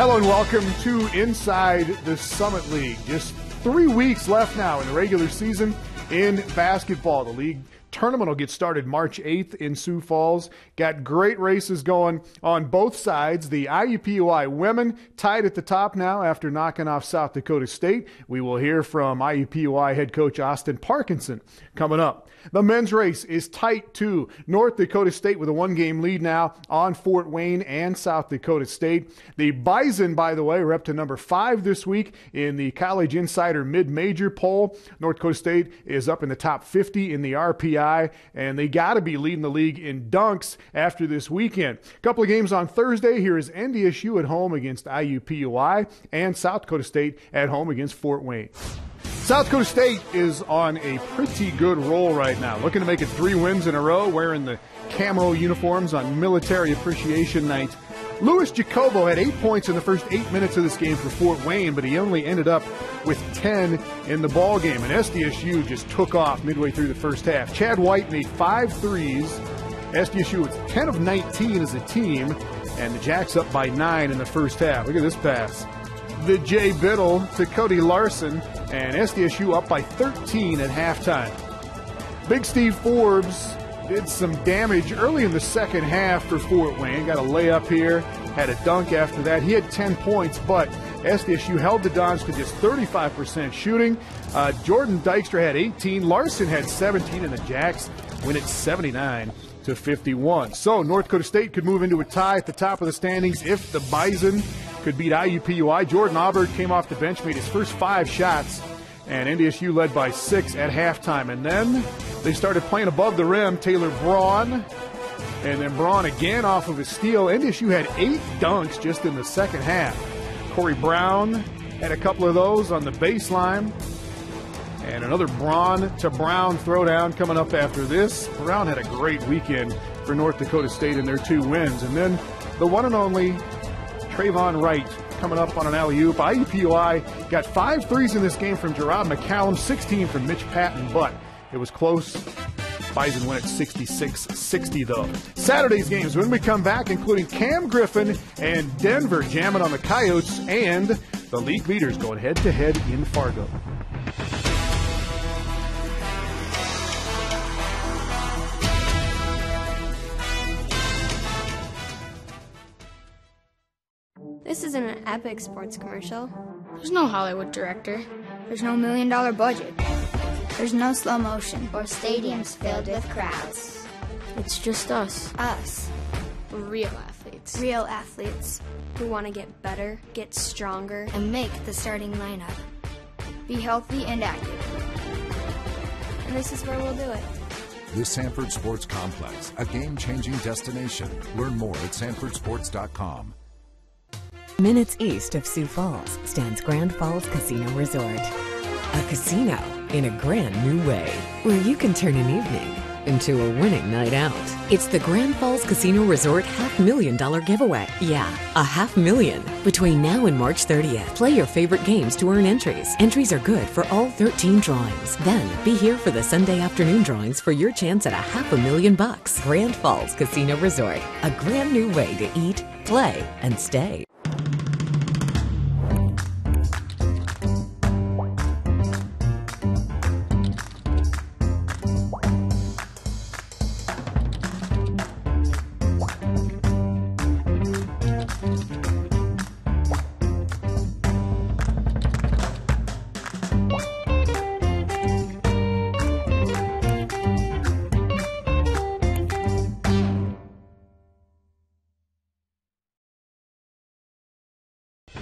Hello and welcome to Inside the Summit League. Just three weeks left now in the regular season in basketball. The league tournament will get started March 8th in Sioux Falls. Got great races going on both sides. The IUPUI women tied at the top now after knocking off South Dakota State. We will hear from IUPUI head coach Austin Parkinson coming up. The men's race is tight too. North Dakota State with a one game lead now on Fort Wayne and South Dakota State. The Bison, by the way, are up to number five this week in the College Insider mid major poll. North Dakota State is up in the top 50 in the RPI, and they got to be leading the league in dunks after this weekend. A couple of games on Thursday. Here is NDSU at home against IUPUI and South Dakota State at home against Fort Wayne. South Dakota State is on a pretty good roll right now, looking to make it three wins in a row, wearing the camo uniforms on Military Appreciation Night. Louis Jacobo had eight points in the first eight minutes of this game for Fort Wayne, but he only ended up with 10 in the ball game. And SDSU just took off midway through the first half. Chad White made five threes. SDSU was 10 of 19 as a team, and the Jacks up by nine in the first half. Look at this pass. The Jay Biddle to Cody Larson, and SDSU up by 13 at halftime. Big Steve Forbes did some damage early in the second half for Fort Wayne. Got a layup here, had a dunk after that. He had 10 points, but SDSU held the Dons to just 35% shooting. Uh, Jordan Dykstra had 18, Larson had 17, and the Jacks win at 79 to 51. So North Dakota State could move into a tie at the top of the standings if the Bison could beat IUPUI. Jordan Aubert came off the bench, made his first five shots, and NDSU led by six at halftime. And then they started playing above the rim. Taylor Braun, and then Braun again off of his steal. NDSU had eight dunks just in the second half. Kory Brown had a couple of those on the baseline. And another Braun to Brown throwdown coming up after this. Brown had a great weekend for North Dakota State in their two wins. And then the one and only Trayvon Wright coming up on an alley oop. IUPUI got five threes in this game from Gerard McCallum, 16 from Mitch Patton, but it was close. Bison win at 66 60, though. Saturday's games, when we come back, including Cam Griffin and Denver jamming on the Coyotes, and the league leaders going head to head in Fargo. Epic sports commercial. There's no Hollywood director. There's no million dollar budget. There's no slow motion. Or stadiums filled with crowds. It's just us. Us. Real athletes. Real athletes. Who want to get better, get stronger, and make the starting lineup. Be healthy and active. And this is where we'll do it. The Sanford Sports Complex, a game changing destination. Learn more at sanfordsports.com. Minutes east of Sioux Falls stands Grand Falls Casino Resort. A casino in a grand new way, where you can turn an evening into a winning night out. It's the Grand Falls Casino Resort Half Million Dollar Giveaway. Yeah, a half million. Between now and March 30th, play your favorite games to earn entries. Entries are good for all 13 drawings. Then be here for the Sunday afternoon drawings for your chance at a half a million bucks. Grand Falls Casino Resort, a grand new way to eat, play, and stay.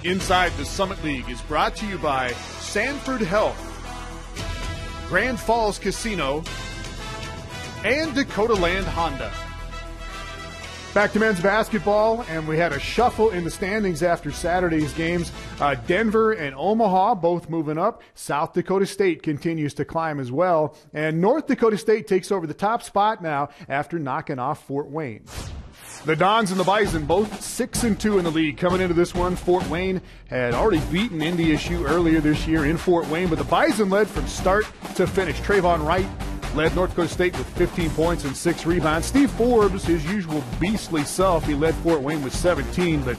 Inside the Summit League is brought to you by Sanford Health, Grand Falls Casino, and Dakota Land Honda. Back to men's basketball, and we had a shuffle in the standings after Saturday's games. Uh, Denver and Omaha both moving up. South Dakota State continues to climb as well. And North Dakota State takes over the top spot now after knocking off Fort Wayne. The Dons and the Bison both six and two in the league coming into this one. Fort Wayne had already beaten NDSU earlier this year in Fort Wayne, but the Bison led from start to finish. Trayvon Wright led North Dakota State with 15 points and six rebounds. Steve Forbes, his usual beastly self, he led Fort Wayne with 17, but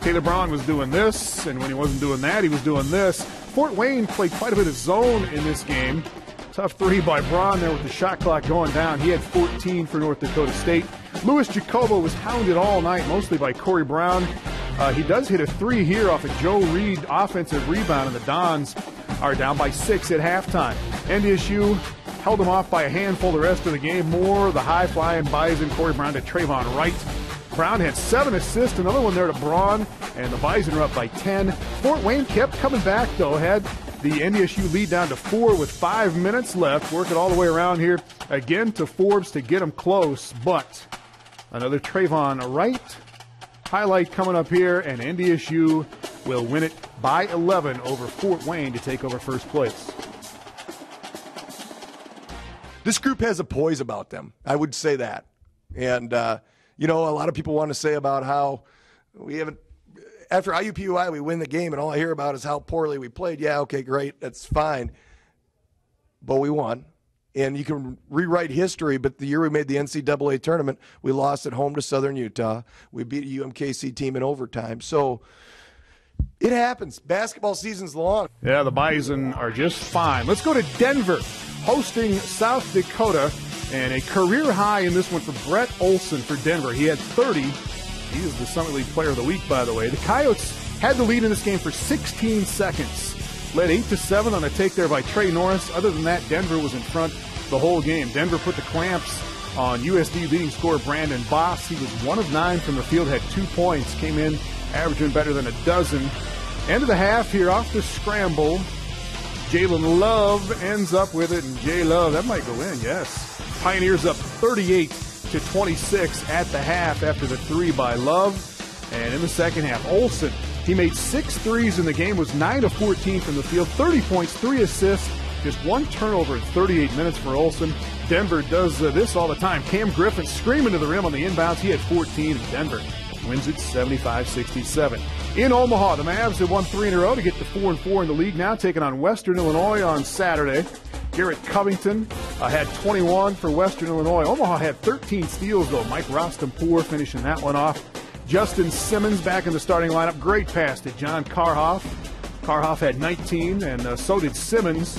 Taylor Braun was doing this, and when he wasn't doing that, he was doing this. Fort Wayne played quite a bit of zone in this game. Tough three by Braun there with the shot clock going down. He had 14 for North Dakota State. Louis Jacobo was hounded all night, mostly by Kory Brown. Uh, he does hit a three here off a Joe Reed offensive rebound, and the Dons are down by six at halftime. NDSU held them off by a handful the rest of the game. More the high flying Bison, Kory Brown to Trayvon Wright. Brown had seven assists, another one there to Braun, and the Bison are up by 10. Fort Wayne kept coming back, though, had the NDSU lead down to four with five minutes left. Working all the way around here again to Forbes to get them close, but another Trayvon Wright highlight coming up here, and NDSU will win it by 11 over Fort Wayne to take over first place. This group has a poise about them. I would say that. And, uh, you know, a lot of people want to say about how we haven't, after IUPUI, we win the game, and all I hear about is how poorly we played. Yeah, okay, great. That's fine. But we won. And you can rewrite history, but the year we made the NCAA tournament, we lost at home to Southern Utah. We beat a UMKC team in overtime. So it happens. Basketball season's long. Yeah, the Bison are just fine. Let's go to Denver, hosting South Dakota, and a career high in this one for Brett Olson for Denver. He had 30. He is the Summit League Player of the Week, by the way. The Coyotes had the lead in this game for 16 seconds. Led 8 to 7 on a take there by Trey Norris. Other than that, Denver was in front the whole game. Denver put the clamps on USD leading scorer Brandon Bos. He was one of nine from the field, had two points, came in averaging better than a dozen. End of the half here off the scramble. Jalen Love ends up with it, and Jay Love, that might go in, yes. Pioneers up 38 to 26 at the half after the three by Love. And in the second half, Olson he made six threes in the game, was 9 of 14 from the field, 30 points, three assists, just one turnover in 38 minutes for Olson. Denver does uh, this all the time. Cam Griffin screaming to the rim on the inbounds. He had 14, and Denver wins it 75 67. In Omaha, the Mavs have won three in a row to get to 4 and 4 in the league now, taking on Western Illinois on Saturday. Garrett Covington uh, had 21 for Western Illinois. Omaha had 13 steals, though. Mike Rostampour finishing that one off. Justin Simmons back in the starting lineup. Great pass to John Karhoff. Karhoff had 19, and uh, so did Simmons.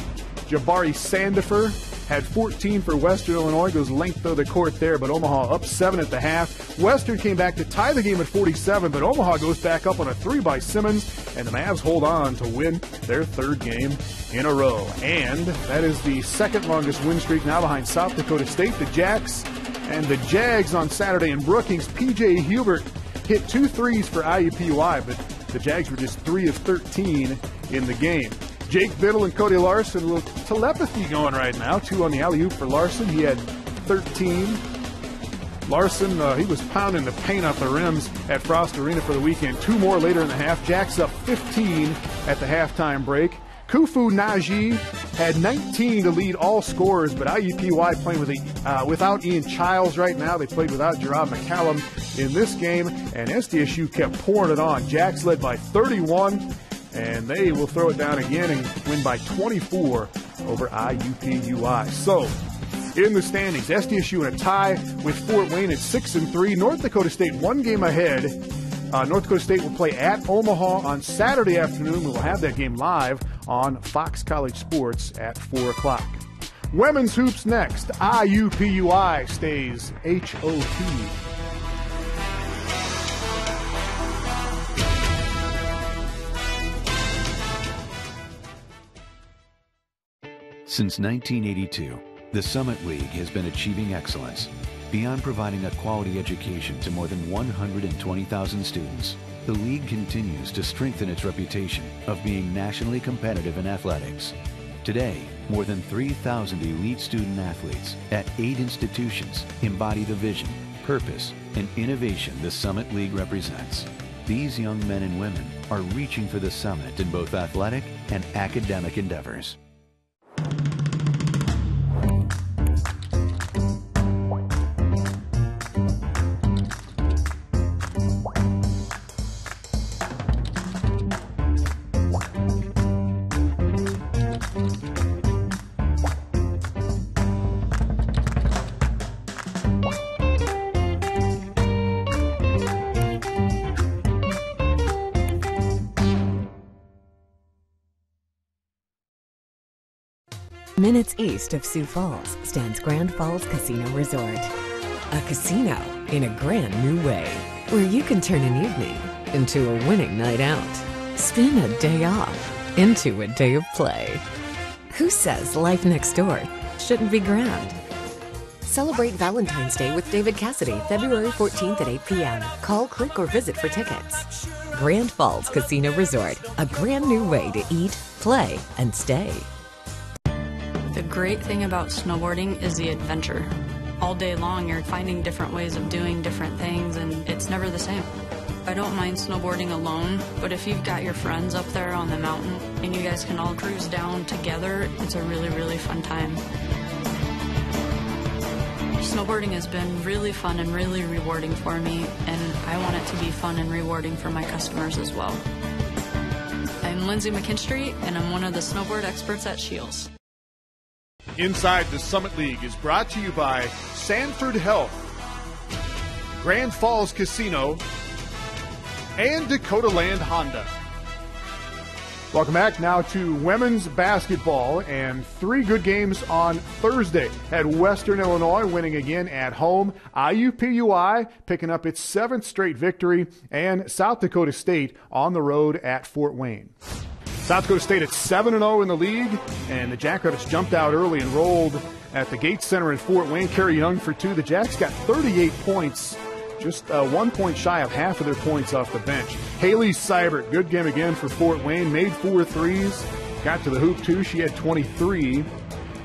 Jabari Sandifer had 14 for Western Illinois. Goes length of the court there, but Omaha up seven at the half. Western came back to tie the game at 47, but Omaha goes back up on a three by Simmons, and the Mavs hold on to win their third game in a row. And that is the second longest win streak now behind South Dakota State. The Jacks and the Jags on Saturday in Brookings. PJ Hubert hit two threes for IUPUI, but the Jags were just three of 13 in the game. Jake Biddle and Cody Larson, a little telepathy going right now. Two on the alley oop for Larson. He had 13. Larson, uh, he was pounding the paint off the rims at Frost Arena for the weekend. Two more later in the half. Jacks up 15 at the halftime break. Kufu Naji had 19 to lead all scorers, but IUPUI playing with a, uh, without Ian Chiles right now. They played without Gerard McCallum in this game, and SDSU kept pouring it on. Jacks led by 31, and they will throw it down again and win by 24 over IUPUI. So, in the standings, SDSU in a tie with Fort Wayne at six and three. North Dakota State one game ahead uh, North Dakota State will play at Omaha on Saturday afternoon. We will have that game live on Fox College Sports at 4 o'clock. Women's hoops next. IUPUI stays HOT. Since 1982, the Summit League has been achieving excellence Beyond providing a quality education to more than 120,000 students, the league continues to strengthen its reputation of being nationally competitive in athletics. Today, more than 3,000 elite student athletes at eight institutions embody the vision, purpose, and innovation the Summit League represents. These young men and women are reaching for the summit in both athletic and academic endeavors. Minutes east of Sioux Falls stands Grand Falls Casino Resort, a casino in a grand new way where you can turn an evening into a winning night out. Spin a day off into a day of play. Who says life next door shouldn't be grand? Celebrate Valentine's Day with David Cassidy, February 14th at 8 p.m. Call, click, or visit for tickets. Grand Falls Casino Resort, a grand new way to eat, play, and stay. Great thing about snowboarding is the adventure. All day long, you're finding different ways of doing different things, and it's never the same. I don't mind snowboarding alone, but if you've got your friends up there on the mountain and you guys can all cruise down together, it's a really, really fun time. Snowboarding has been really fun and really rewarding for me, and I want it to be fun and rewarding for my customers as well. I'm Lindsay McKinstry, and I'm one of the snowboard experts at Scheels. Inside the Summit League is brought to you by Sanford Health, Grand Falls Casino, and Dakota Land Honda. Welcome back now to women's basketball and three good games on Thursday. At Western Illinois winning again at home, IUPUI picking up its seventh straight victory, and South Dakota State on the road at Fort Wayne. South Dakota State at 7 0 in the league, and the Jackrabbits jumped out early and rolled at the Gates Center in Fort Wayne. Kerry Young for two. The Jacks got 38 points just uh, one point shy of half of their points off the bench. Haley Seibert, good game again for Fort Wayne, made four threes, got to the hoop too. She had 23.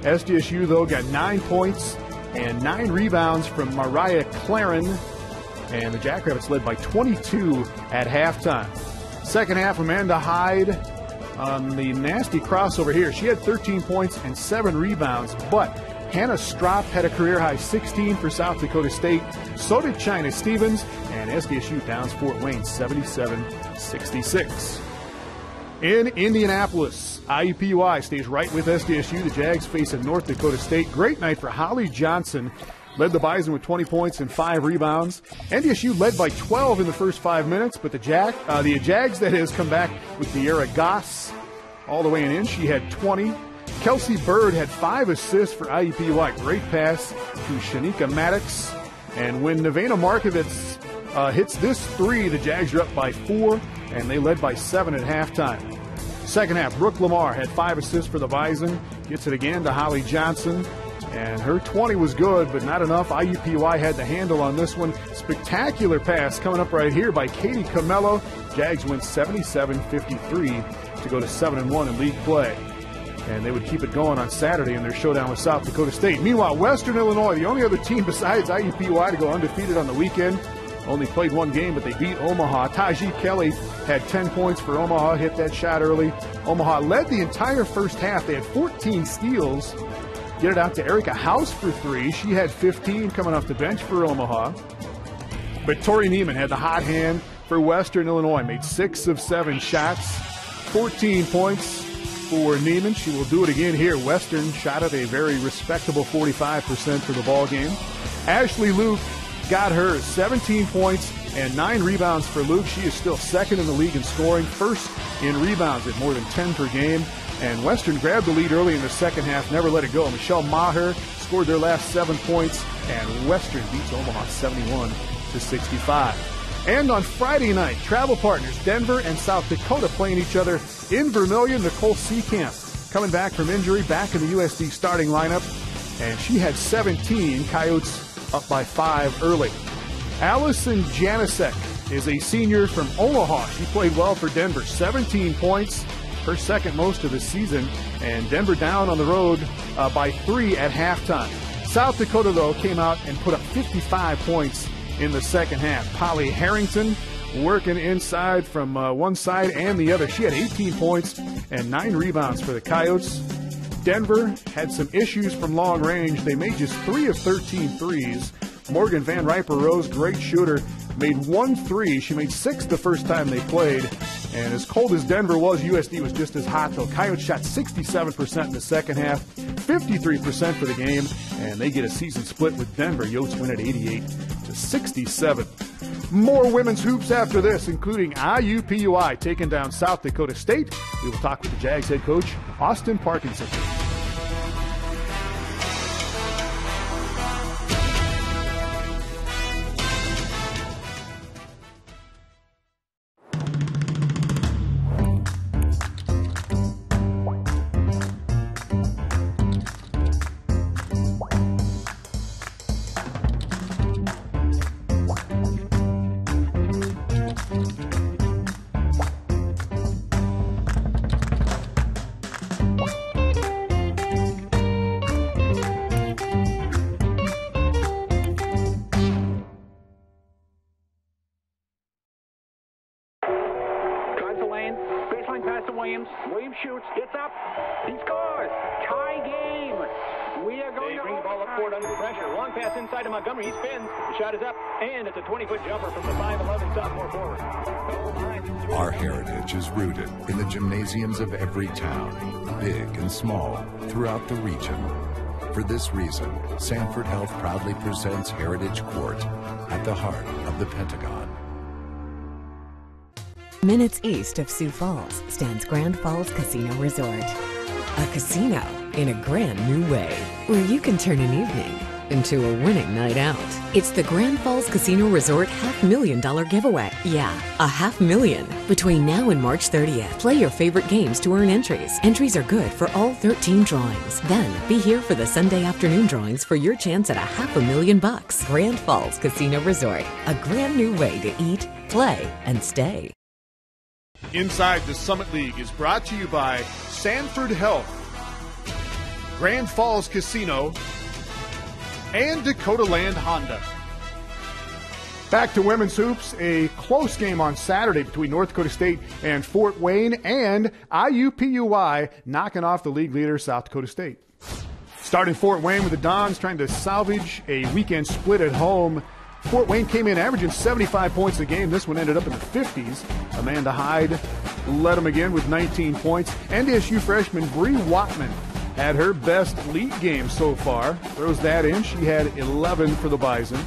SDSU, though, got nine points and nine rebounds from Mariah Claren. And the Jackrabbits led by 22 at halftime. Second half, Amanda Hyde on the nasty crossover here. She had 13 points and seven rebounds, but Hannah Strop had a career high 16 for South Dakota State. So did China Stevens, and SDSU downs Fort Wayne 77 66. In Indianapolis, IUPUI stays right with SDSU. The Jags face facing North Dakota State. Great night for Holly Johnson. Led the Bison with 20 points and five rebounds. NDSU led by 12 in the first five minutes, but the Jack, uh, the Jags that is, come back with Tierra Goss all the way in. She had 20. Kelsey Bird had five assists for IUPUI. Great pass to Shanika Maddox. And when Nevena Markovitz uh, hits this three, the Jags are up by four, and they led by seven at halftime. Second half, Brooke Lamar had five assists for the Bison. Gets it again to Holly Johnson. And her 20 was good, but not enough. IUPUI had the handle on this one. Spectacular pass coming up right here by Katie Camello. Jags win 77 53 to go to 7 and 1 in league play and they would keep it going on Saturday in their showdown with South Dakota State. Meanwhile, Western Illinois, the only other team besides IUPUI to go undefeated on the weekend, only played one game, but they beat Omaha. Taji Kelly had 10 points for Omaha, hit that shot early. Omaha led the entire first half. They had 14 steals. Get it out to Erica House for three. She had 15 coming off the bench for Omaha. But Tori Neiman had the hot hand for Western Illinois, made six of seven shots, 14 points, for Neiman. She will do it again here. Western shot at a very respectable 45% for the ball game. Ashley Luke got her 17 points and nine rebounds for Luke. She is still second in the league in scoring, first in rebounds at more than 10 per game. And Western grabbed the lead early in the second half, never let it go. Michelle Maher scored their last seven points, and Western beats Omaha 71 to 65. And on Friday night, travel partners Denver and South Dakota playing each other in Vermilion. Nicole Seekamp coming back from injury, back in the USD starting lineup, and she had 17. Coyotes up by five early. Allison Janisek is a senior from Omaha. She played well for Denver, 17 points, her second most of the season, and Denver down on the road uh, by three at halftime. South Dakota, though, came out and put up 55 points in the second half. Polly Harrington working inside from uh, one side and the other. She had 18 points and nine rebounds for the Coyotes. Denver had some issues from long range. They made just three of 13 threes. Morgan Van Riper Rose, great shooter, made one three. She made six the first time they played. And as cold as Denver was, USD was just as hot, though. Coyotes shot 67% in the second half, 53% for the game, and they get a season split with Denver. Yotes win at 88 to 67. More women's hoops after this, including IUPUI taking down South Dakota State. We will talk with the Jags head coach, Austin Parkinson. Williams. Williams shoots, gets up, he scores. Tie game. We are going they to bring the ball up court under pressure. Long pass inside to Montgomery. He spins. The shot is up, and it's a 20-foot jumper from the 5'11 sophomore forward. Our heritage is rooted in the gymnasiums of every town, big and small, throughout the region. For this reason, Sanford Health proudly presents Heritage Court at the heart of the Pentagon. Minutes east of Sioux Falls stands Grand Falls Casino Resort. A casino in a grand new way where you can turn an evening into a winning night out. It's the Grand Falls Casino Resort half million dollar giveaway. Yeah, a half million. Between now and March 30th, play your favorite games to earn entries. Entries are good for all 13 drawings. Then be here for the Sunday afternoon drawings for your chance at a half a million bucks. Grand Falls Casino Resort, a grand new way to eat, play, and stay. Inside the Summit League is brought to you by Sanford Health, Grand Falls Casino, and Dakota Land Honda. Back to women's hoops, a close game on Saturday between North Dakota State and Fort Wayne, and IUPUI knocking off the league leader, South Dakota State. Starting Fort Wayne with the Dons trying to salvage a weekend split at home. Fort Wayne came in averaging 75 points a game. This one ended up in the 50s. Amanda Hyde led them again with 19 points. NDSU freshman Bree Watman had her best league game so far. Throws that in. She had 11 for the Bison.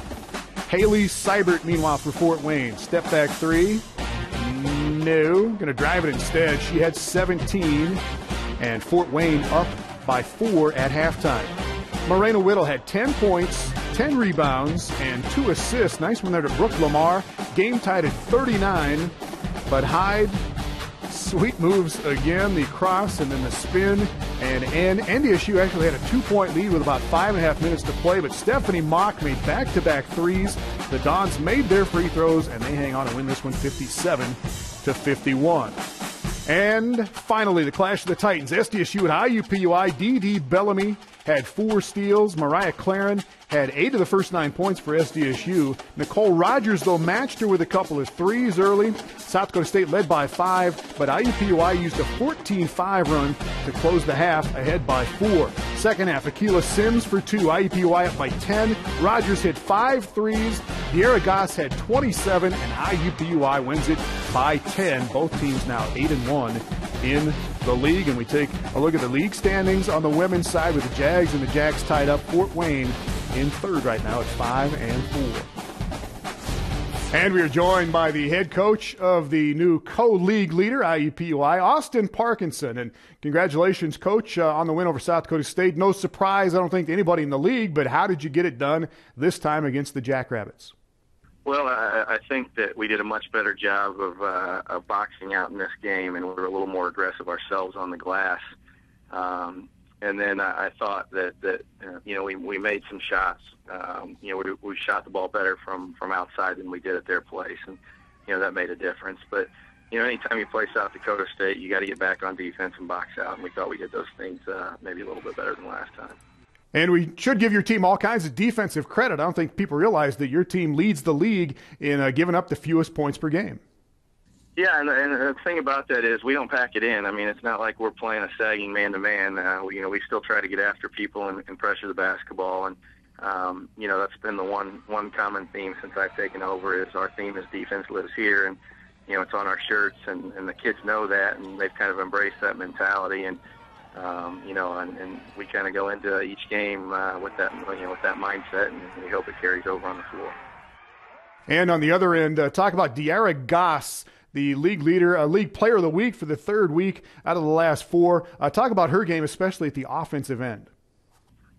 Haley Seibert, meanwhile, for Fort Wayne. Step back three. No. Going to drive it instead. She had 17. And Fort Wayne up by four at halftime. Morena Whittle had 10 points, 10 rebounds, and two assists. Nice one there to Brooke Lamar. Game tied at 39, but Hyde, sweet moves again. The cross and then the spin and end. NDSU actually had a two point lead with about five and a half minutes to play, but Stephanie Mock made back to back threes. The Dons made their free throws, and they hang on and win this one 57 to 51. And finally, the clash of the Titans. SDSU at IUPUI. D.D. Bellamy had four steals. Mariah Claren had eight of the first nine points for SDSU. Nicole Rogers, though, matched her with a couple of threes early. South Dakota State led by five, but IUPUI used a 14 5 run to close the half ahead by four. Second half, Akila Sims for two. IUPUI up by 10. Rogers hit five threes. Diera Goss had 27, and IUPUI wins it by 10. Both teams now 8 and 1 in the league. And we take a look at the league standings on the women's side with the Jags and the Jacks tied up. Fort Wayne in third right now at 5 and 4. And we are joined by the head coach of the new co-league leader, IUPUI, Austin Parkinson. And congratulations, coach, uh, on the win over South Dakota State. No surprise, I don't think, to anybody in the league, but how did you get it done this time against the Jackrabbits? Well, I, I think that we did a much better job of, uh, of boxing out in this game, and we were a little more aggressive ourselves on the glass. Um, and then I, I thought that that uh, you know we we made some shots. Um, you know, we, we shot the ball better from from outside than we did at their place, and you know that made a difference. But you know, anytime you play South Dakota State, you got to get back on defense and box out, and we thought we did those things uh, maybe a little bit better than last time. And we should give your team all kinds of defensive credit. I don't think people realize that your team leads the league in uh, giving up the fewest points per game. Yeah, and, and the thing about that is we don't pack it in. I mean, it's not like we're playing a sagging man to man. You know, we still try to get after people and, and pressure the basketball. And um, you know, that's been the one one common theme since I've taken over. Is our theme is defense lives here, and you know, it's on our shirts, and, and the kids know that, and they've kind of embraced that mentality. And um, you know, and, and we kind of go into each game uh, with that, you know, with that mindset, and we hope it carries over on the floor. And on the other end, uh, talk about Diarra Goss, the league leader, uh, league player of the week for the third week out of the last four. Uh, talk about her game, especially at the offensive end.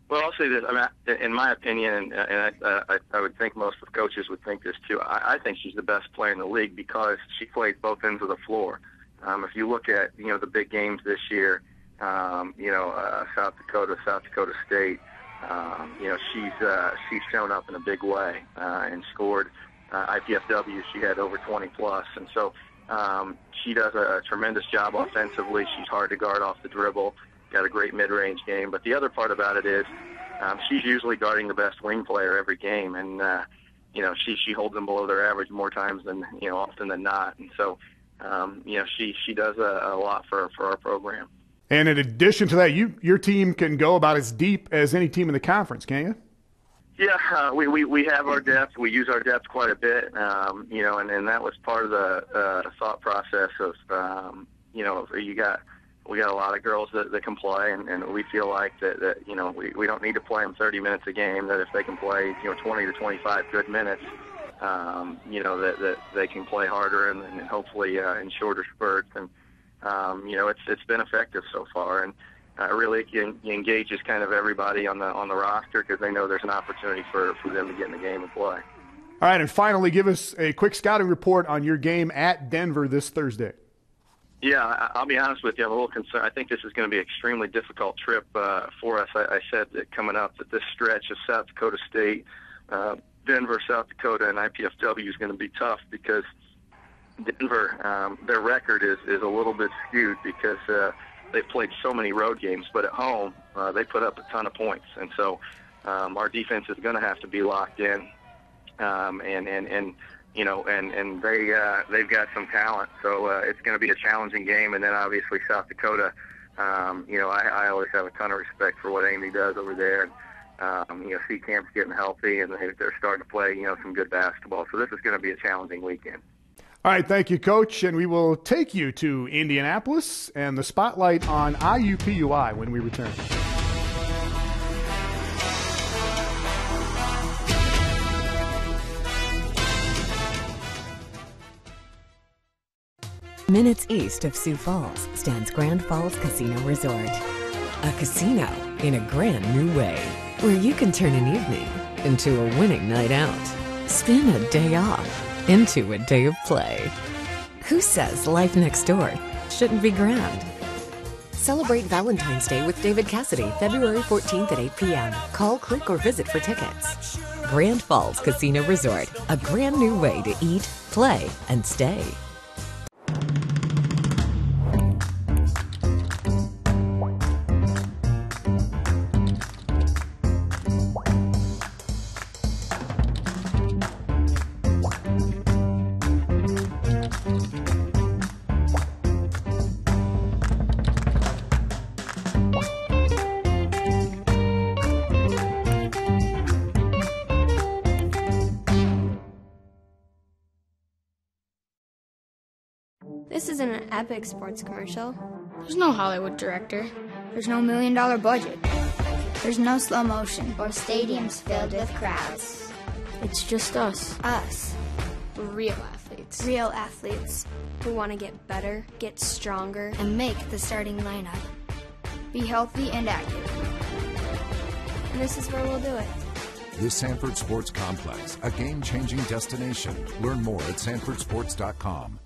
Well, I'll say this. I mean, in my opinion, and, and I, I, I would think most of coaches would think this too. I, I think she's the best player in the league because she plays both ends of the floor. Um, if you look at you know the big games this year, um, you know, uh, South Dakota, South Dakota State. Um, you know, she's uh, she's shown up in a big way uh, and scored uh, IPFW. She had over 20 plus, and so um, she does a, tremendous job offensively. She's hard to guard off the dribble. Got a great mid-range game. But the other part about it is um, she's usually guarding the best wing player every game, and uh, you know she she holds them below their average more times than you know often than not. And so um, you know, she she does a, a lot for for our program. And in addition to that, you your team can go about as deep as any team in the conference, can you? Yeah, uh, we, we we have our depth. We use our depth quite a bit, um, you know, and, and that was part of the uh, thought process of, um, you know, you got we got a lot of girls that, that can play, and, and we feel like that, that you know we, we don't need to play them 30 minutes a game. That if they can play you know 20 to 25 good minutes, um, you know that, that they can play harder and, and hopefully uh, in shorter spurts. And um, you know it's it's been effective so far, and uh, really engages kind of everybody on the on the roster because they know there's an opportunity for for them to get in the game and play. All right, and finally, give us a quick scouting report on your game at Denver this Thursday. Yeah, I'll be honest with you. I'm a little concerned. I think this is going to be an extremely difficult trip uh, for us. I, I said that coming up that this stretch of South Dakota State, uh, Denver, South Dakota, and IPFW is going to be tough because Denver, um, their record is is a little bit skewed because uh, they've played so many road games, but at home uh, they put up a ton of points, and so um, our defense is going to have to be locked in, um, and and and you know, and and they uh, they've got some talent, so uh, it's going to be a challenging game. And then obviously South Dakota, um, you know, I, I always have a ton of respect for what Amy does over there. And, um, you know, Seekamp's getting healthy, and they, they're starting to play, you know, some good basketball. So this is going to be a challenging weekend. All right, thank you, Coach. And we will take you to Indianapolis and the spotlight on IUPUI when we return. Minutes east of Sioux Falls stands Grand Falls Casino Resort. A casino in a grand new way, where you can turn an evening into a winning night out. Spin a day off into a day of play. Who says life next door shouldn't be grand? Celebrate Valentine's Day with David Cassidy, February 14th at 8 p.m. Call, click, or visit for tickets. Grand Falls Casino Resort, a grand new way to eat, play, and stay. Isn't epic sports commercial. There's no Hollywood director. There's no million dollar budget. There's no slow motion. Or stadiums filled with crowds. It's just us. Us. Real athletes. Real athletes. Who want to get better, get stronger, and make the starting lineup. Be healthy and active. And this is where we'll do it. The Sanford Sports Complex, a game changing destination. Learn more at sanfordsports.com.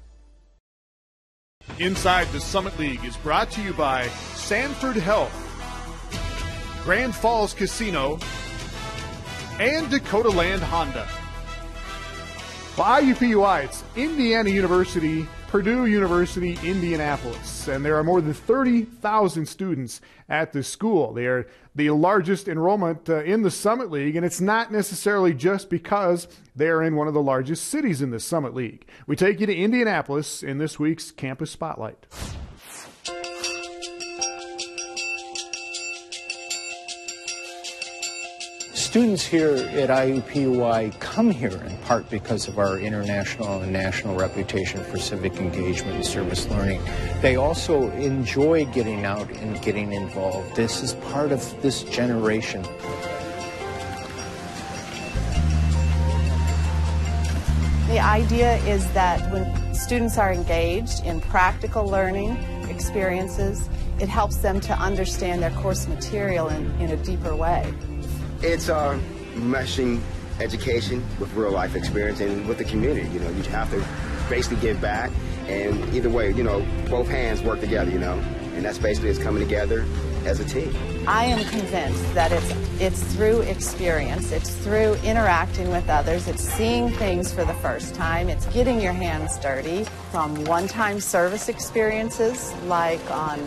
Inside the Summit League is brought to you by Sanford Health, Grand Falls Casino, and Dakota Land Honda. Well, IUPUI, it's Indiana University, Purdue University, Indianapolis, and there are more than 30,000 students at the school. They are the largest enrollment uh, in the Summit League, and it's not necessarily just because they are in one of the largest cities in the Summit League. We take you to Indianapolis in this week's Campus Spotlight. Students here at IUPUI come here in part because of our international and national reputation for civic engagement and service learning. They also enjoy getting out and getting involved. This is part of this generation. The idea is that when students are engaged in practical learning experiences, it helps them to understand their course material in, in a deeper way. It's uh, meshing education with real life experience and with the community. You know, you have to basically give back, and either way, you know, both hands work together. You know, and that's basically it's coming together as a team. I am convinced that it's it's through experience, it's through interacting with others, it's seeing things for the first time, it's getting your hands dirty from one-time service experiences like on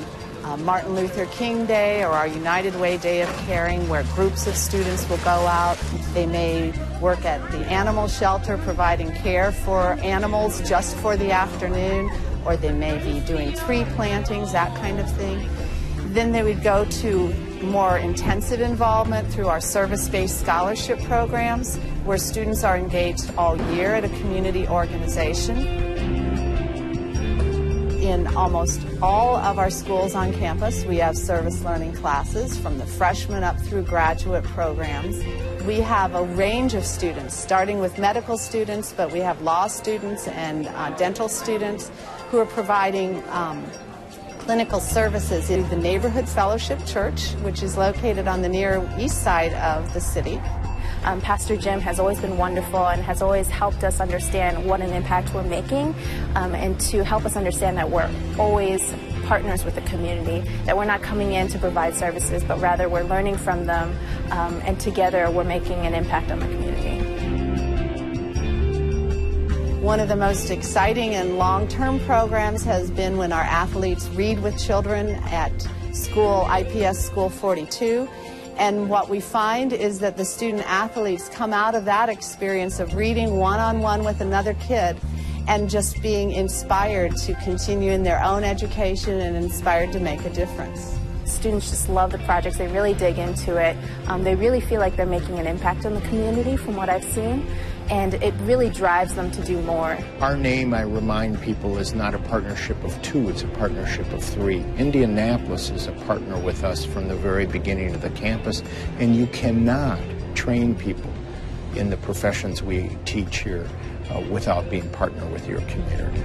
uh, Martin Luther King Day or our United Way Day of Caring, where groups of students will go out. They may work at the animal shelter providing care for animals just for the afternoon, or they may be doing tree plantings, that kind of thing. Then they would go to more intensive involvement through our service-based scholarship programs where students are engaged all year at a community organization in almost all of our schools on campus, we have service learning classes from the freshman up through graduate programs. We have a range of students, starting with medical students, but we have law students and uh, dental students who are providing um, clinical services in the Neighborhood Fellowship Church, which is located on the near east side of the city. Um, Pastor Jim has always been wonderful and has always helped us understand what an impact we're making um, and to help us understand that we're always partners with the community, that we're not coming in to provide services, but rather we're learning from them um, and together we're making an impact on the community. One of the most exciting and long-term programs has been when our athletes read with children at school IPS School 42 and what we find is that the student athletes come out of that experience of reading one on one with another kid and just being inspired to continue in their own education and inspired to make a difference. Students just love the projects. They really dig into it. Um, they really feel like they're making an impact on the community from what I've seen and it really drives them to do more. Our name, I remind people, is not a partnership of two, it's a partnership of three. Indianapolis is a partner with us from the very beginning of the campus, and you cannot train people in the professions we teach here uh, without being partner with your community.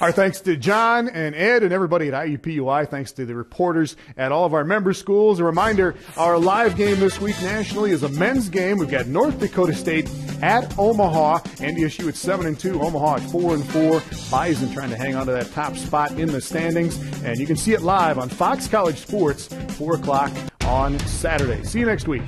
Our thanks to John and Ed and everybody at IUPUI. Thanks to the reporters at all of our member schools. A reminder, our live game this week nationally is a men's game. We've got North Dakota State at Omaha. NDSU at 7 and 2, Omaha at 4 and 4. Bison trying to hang on to that top spot in the standings. And you can see it live on Fox College Sports, 4 o'clock on Saturday. See you next week.